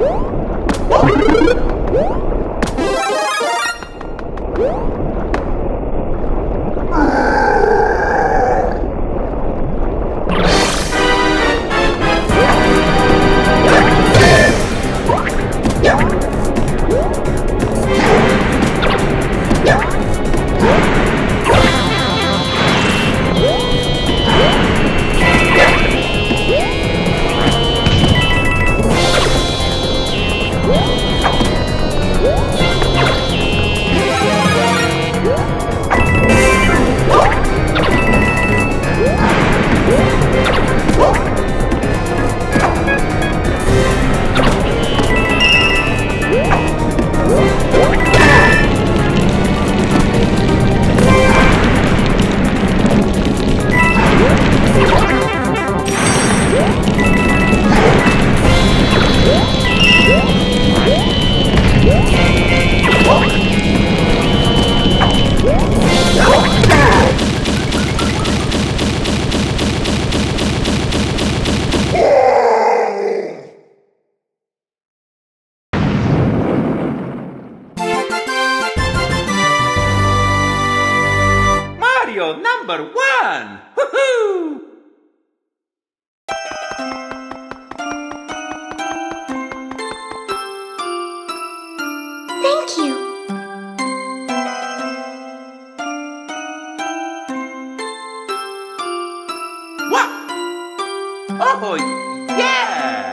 What? Number one! Woohoo! Thank you. What? Oh, yeah!